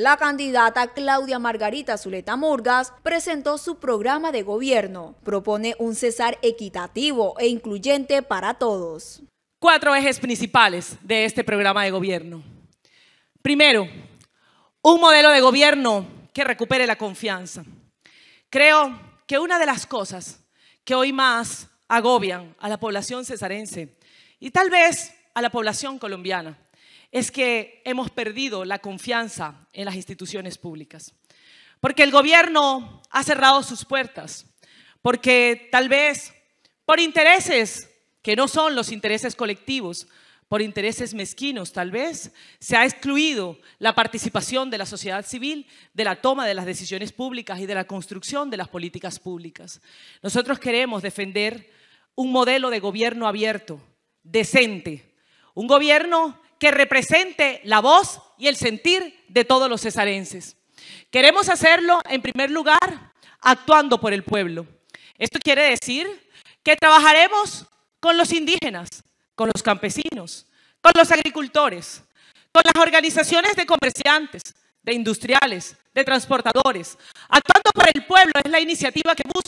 la candidata Claudia Margarita Zuleta Murgas presentó su programa de gobierno. Propone un cesar equitativo e incluyente para todos. Cuatro ejes principales de este programa de gobierno. Primero, un modelo de gobierno que recupere la confianza. Creo que una de las cosas que hoy más agobian a la población cesarense y tal vez a la población colombiana es que hemos perdido la confianza en las instituciones públicas. Porque el gobierno ha cerrado sus puertas, porque tal vez por intereses que no son los intereses colectivos, por intereses mezquinos tal vez, se ha excluido la participación de la sociedad civil de la toma de las decisiones públicas y de la construcción de las políticas públicas. Nosotros queremos defender un modelo de gobierno abierto, decente, un gobierno que represente la voz y el sentir de todos los cesarenses. Queremos hacerlo, en primer lugar, actuando por el pueblo. Esto quiere decir que trabajaremos con los indígenas, con los campesinos, con los agricultores, con las organizaciones de comerciantes, de industriales, de transportadores. Actuando por el pueblo es la iniciativa que busca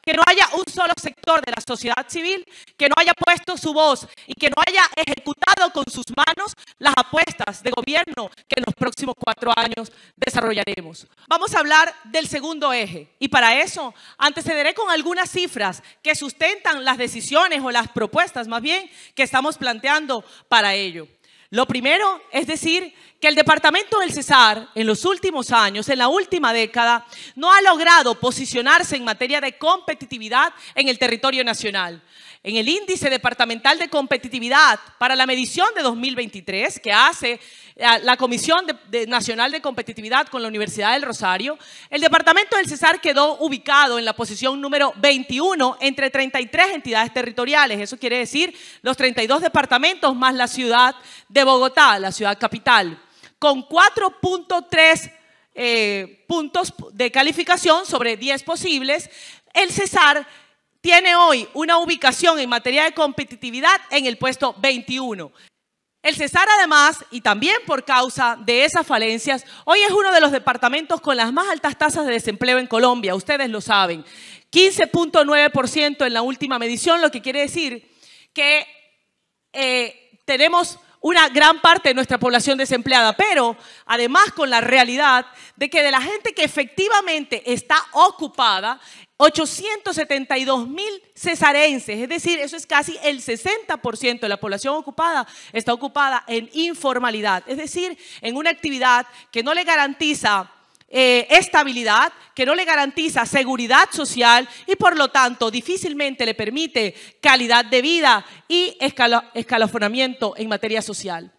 que no haya un solo sector de la sociedad civil que no haya puesto su voz y que no haya ejecutado con sus manos las apuestas de gobierno que en los próximos cuatro años desarrollaremos. Vamos a hablar del segundo eje y para eso antecederé con algunas cifras que sustentan las decisiones o las propuestas más bien que estamos planteando para ello. Lo primero es decir que el departamento del Cesar en los últimos años, en la última década, no ha logrado posicionarse en materia de competitividad en el territorio nacional en el índice departamental de competitividad para la medición de 2023 que hace eh, la Comisión Nacional de Competitividad con la Universidad del Rosario, el departamento del Cesar quedó ubicado en la posición número 21 entre 33 entidades territoriales. Eso quiere decir los 32 departamentos más la ciudad de Bogotá, la ciudad capital, con 4.3 eh, puntos de calificación sobre 10 posibles. El Cesar tiene hoy una ubicación en materia de competitividad en el puesto 21. El Cesar además, y también por causa de esas falencias, hoy es uno de los departamentos con las más altas tasas de desempleo en Colombia, ustedes lo saben. 15.9% en la última medición, lo que quiere decir que eh, tenemos una gran parte de nuestra población desempleada, pero además con la realidad de que de la gente que efectivamente está ocupada, 872 mil cesarenses, es decir, eso es casi el 60% de la población ocupada, está ocupada en informalidad, es decir, en una actividad que no le garantiza eh, estabilidad, que no le garantiza seguridad social y por lo tanto difícilmente le permite calidad de vida y escalafonamiento en materia social.